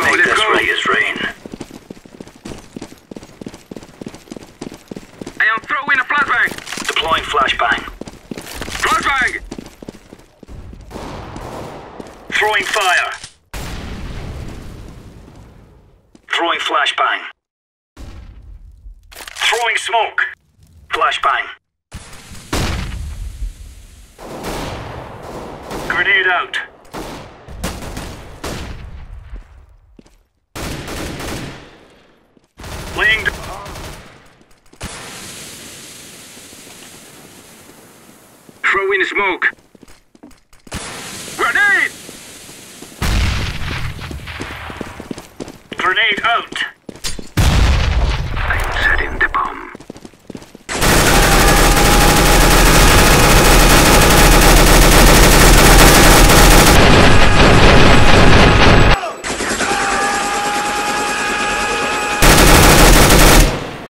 go, Make let's this go. Reyes rain. I am throwing a flashbang. Deploying flashbang. Flashbang. Throwing fire. Throwing flashbang. Throwing smoke. Flashbang. Grenade out. Throwing smoke. Grenade. Grenade out.